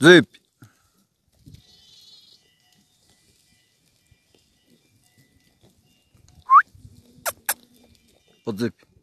Zyp. Podzyp.